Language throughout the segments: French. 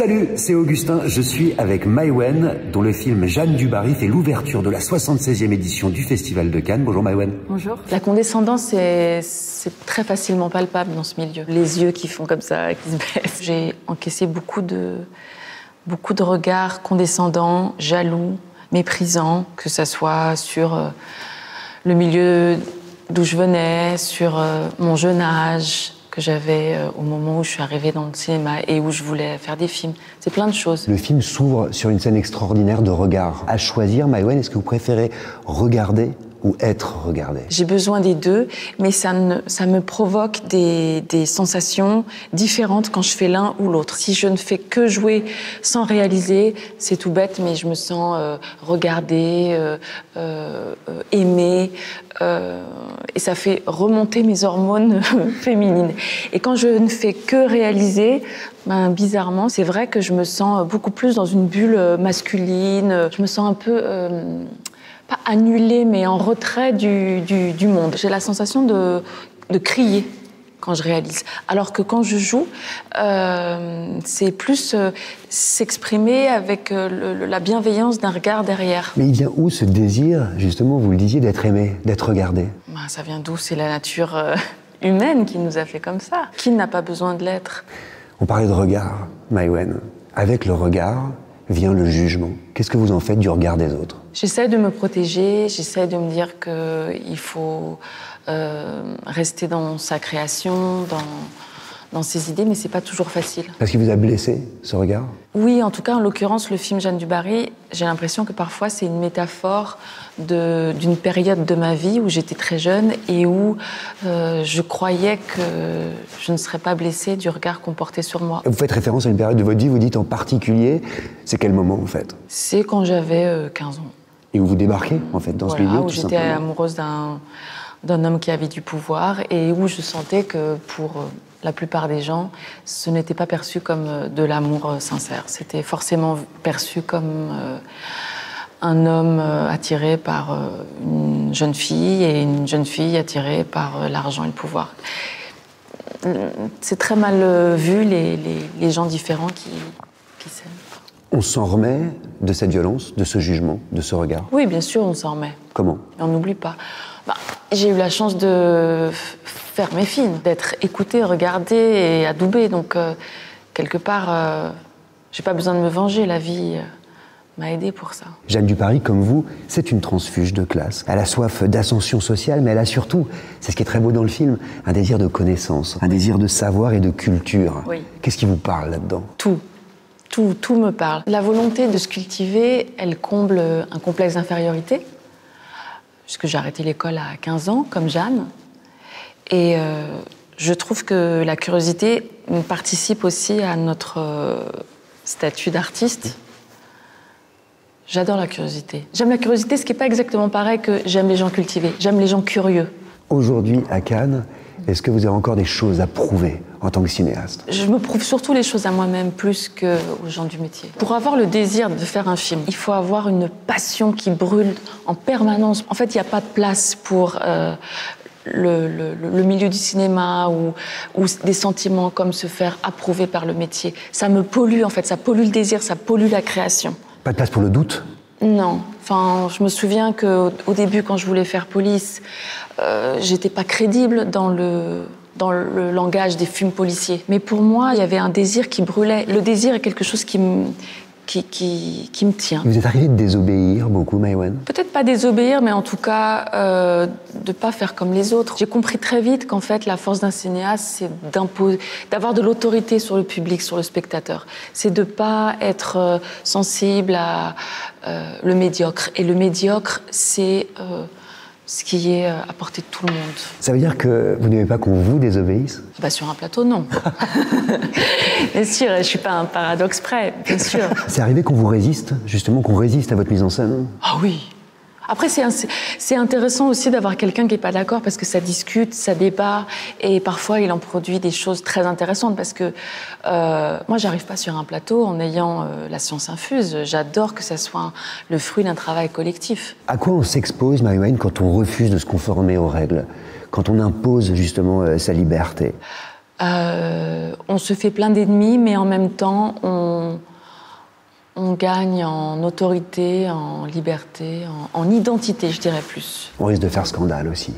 Salut, c'est Augustin. Je suis avec Maïwen, dont le film Jeanne du Barry fait l'ouverture de la 76e édition du Festival de Cannes. Bonjour Maïwen. Bonjour. La condescendance, c'est très facilement palpable dans ce milieu. Les yeux qui font comme ça, qui se baissent. J'ai encaissé beaucoup de, beaucoup de regards condescendants, jaloux, méprisants, que ce soit sur euh, le milieu d'où je venais, sur euh, mon jeune âge, que j'avais euh, au moment où je suis arrivée dans le cinéma et où je voulais faire des films. C'est plein de choses. Le film s'ouvre sur une scène extraordinaire de regard. À choisir, Maïwen, est-ce que vous préférez regarder ou être regardé J'ai besoin des deux, mais ça, me provoque des, sensations différentes quand je fais l'un ou l'autre. Si je ne fais que jouer sans réaliser, c'est tout bête, mais je me sens euh, regardée, euh, euh, aimée, et ça fait remonter mes hormones féminines. Et quand je ne fais que réaliser, ben, bizarrement, c'est vrai que je me sens beaucoup plus dans une bulle masculine, je me sens un peu pas annulée, mais en retrait du, du, monde. J'ai la sensation de, de, crier quand je réalise. Alors que quand je joue, euh, c'est plus euh, s'exprimer avec euh, la bienveillance d'un regard derrière. Mais il vient où ce désir, justement, vous le disiez, d'être aimé, d'être regardé? Ben, Ça vient d'où? C'est la nature humaine qui nous a fait comme ça. Qui n'a pas besoin de l'être? On parlait de regard, Maïwen. Avec le regard, vient le jugement. Qu'est-ce que vous en faites du regard des autres? J'essaie de me protéger, j'essaie de me dire qu'il faut euh, rester dans sa création, dans, dans ses idées, mais c'est pas toujours facile. Parce qu'il vous a blessé, ce regard? Oui, en tout cas, en l'occurrence, le film Jeanne du Barry, j'ai l'impression que parfois c'est une métaphore d'une période de ma vie où j'étais très jeune et où euh, je croyais que je ne serais pas blessée du regard qu'on portait sur moi. Vous faites référence à une période de votre vie, vous dites en particulier, c'est quel moment en fait C'est quand j'avais 15 euh, ans. Et où vous débarquez en fait dans ce milieu où j'étais amoureuse d'un d'un homme qui avait du pouvoir et où je sentais que pour euh, la plupart des gens, ce n'était pas perçu comme euh, de l'amour euh, sincère. C'était forcément perçu comme un homme attiré par une jeune fille et une jeune fille attirée par l'argent et le pouvoir. C'est très mal vu les, les, gens différents qui, qui s'aiment. On s'en remet de cette violence, de ce jugement, de ce regard? Oui, bien sûr, on s'en remet. Comment? On n'oublie pas. Bah, j'ai eu la chance de d'être écoutée, regardée et adoubée. Donc, euh, quelque part, euh, j'ai pas besoin de me venger. La vie euh, m'a aidée pour ça. Jeanne Duparis, comme vous, c'est une transfuge de classe. Elle a soif d'ascension sociale, mais elle a surtout, c'est ce qui est très beau dans le film, un désir de connaissance, un désir de savoir et de culture. Oui. Qu'est-ce qui vous parle là-dedans? Tout. Tout, tout me parle. La volonté de se cultiver, elle comble un complexe d'infériorité puisque j'ai arrêté l'école à 15 ans, comme Jeanne. Et euh, je trouve que la curiosité participe aussi à notre euh, statut d'artiste. J'adore la curiosité. J'aime la curiosité, ce qui n'est pas exactement pareil que j'aime les gens cultivés. J'aime les gens curieux. Aujourd'hui, à Cannes, est-ce que vous avez encore des choses à prouver en tant que cinéaste? Je me prouve surtout les choses à moi-même plus qu'aux gens du métier. Pour avoir le désir de faire un film, il faut avoir une passion qui brûle en permanence. En fait, il n'y a pas de place pour euh, le, le, milieu du cinéma ou, ou, des sentiments comme se faire approuver par le métier. Ça me pollue, en fait, ça pollue le désir, ça pollue la création. Pas de place pour le doute non. Enfin, je me souviens qu'au au début, quand je voulais faire police, euh, j'étais pas crédible dans le dans le langage des films policiers. Mais pour moi, il y avait un désir qui brûlait. Le désir est quelque chose qui me, qui, qui, qui me tient. Vous êtes arrivé de désobéir beaucoup, Maïwan? Peut-être pas désobéir, mais en tout cas, euh, de pas faire comme les autres. J'ai compris très vite qu'en fait, la force d'un cinéaste, c'est d'avoir de l'autorité sur le public, sur le spectateur. C'est de pas être euh, sensible à euh, le médiocre. Et le médiocre, c'est... Euh, ce qui est à portée de tout le monde. Ça veut dire que vous n'aimez pas qu'on vous désobéisse? Bah, Sur un plateau, non. bien sûr, je ne suis pas un paradoxe près, bien sûr. C'est arrivé qu'on vous résiste, justement, qu'on résiste à votre mise en scène? Ah oui, après, c'est intéressant aussi d'avoir quelqu'un qui n'est pas d'accord parce que ça discute, ça débat et parfois il en produit des choses très intéressantes parce que euh, moi, j'arrive pas sur un plateau en ayant euh, la science infuse. J'adore que ça soit le fruit d'un travail collectif. À quoi on s'expose, Marie-Wayne, quand on refuse de se conformer aux règles, quand on impose justement euh, sa liberté? Euh, on se fait plein d'ennemis, mais en même temps, on, on gagne en autorité, en liberté, en, en identité, je dirais plus. On risque de faire scandale aussi.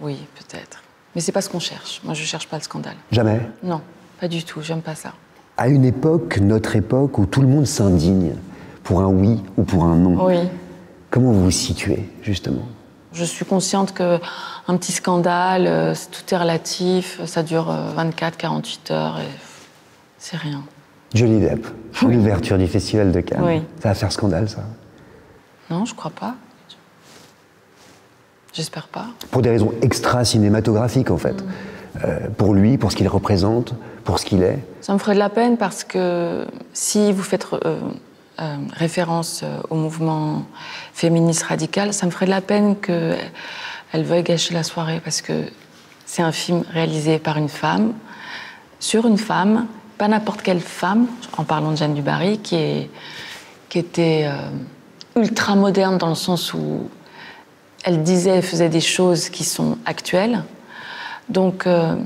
Oui, peut-être. Mais c'est pas ce qu'on cherche. Moi, je cherche pas le scandale. Jamais Non, pas du tout. J'aime pas ça. À une époque, notre époque, où tout le monde s'indigne pour un oui ou pour un non, Oui. comment vous vous situez, justement? Je suis consciente que un petit scandale, euh, tout est relatif, ça dure 24-48 heures et c'est rien. Johnny Depp, l'ouverture du Festival de Cannes. Oui. Ça va faire scandale, ça Non, je crois pas. J'espère pas. Pour des raisons extra-cinématographiques, en fait. Mm. Euh, pour lui, pour ce qu'il représente, pour ce qu'il est. Ça me ferait de la peine parce que si vous faites euh, euh, référence au mouvement féministe radical, ça me ferait de la peine qu'elle veuille gâcher la soirée parce que c'est un film réalisé par une femme, sur une femme, pas n'importe quelle femme, en parlant de Jeanne Dubarry, qui, est, qui était euh, ultra moderne dans le sens où elle disait, elle faisait des choses qui sont actuelles. Donc, euh,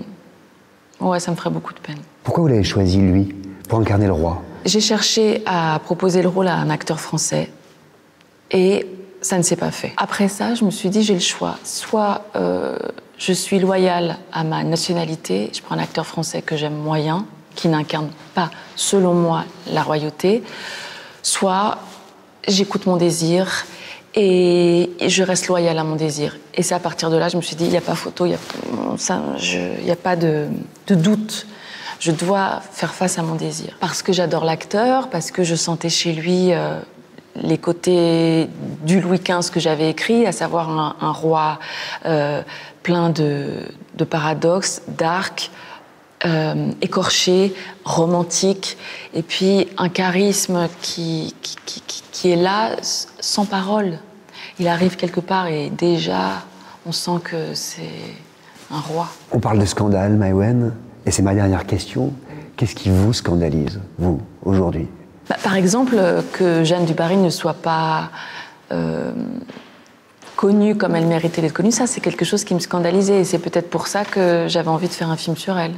ouais, ça me ferait beaucoup de peine. Pourquoi vous l'avez choisi, lui, pour incarner le roi? J'ai cherché à proposer le rôle à un acteur français et ça ne s'est pas fait. Après ça, je me suis dit j'ai le choix. Soit euh, je suis loyale à ma nationalité, je prends un acteur français que j'aime moyen, qui n'incarne pas, selon moi, la royauté, soit j'écoute mon désir et je reste loyale à mon désir. Et c'est à partir de là, je me suis dit, il n'y a pas photo, il n'y a, a pas de, doute. Je dois faire face à mon désir. Parce que j'adore l'acteur, parce que je sentais chez lui euh, les côtés du Louis XV que j'avais écrit, à savoir un, un roi euh, plein de, de paradoxes, d'arcs, euh, écorché, romantique, et puis un charisme qui, qui, qui- qui- qui est là sans parole. Il arrive quelque part et déjà, on sent que c'est un roi. On parle de scandale, Maïwen, et c'est ma dernière question. Qu'est-ce qui vous scandalise, vous, aujourd'hui? Bah, par exemple, que Jeanne Dubarry ne soit pas euh, connue comme elle méritait d'être connue, ça c'est quelque chose qui me scandalisait et c'est peut-être pour ça que j'avais envie de faire un film sur elle.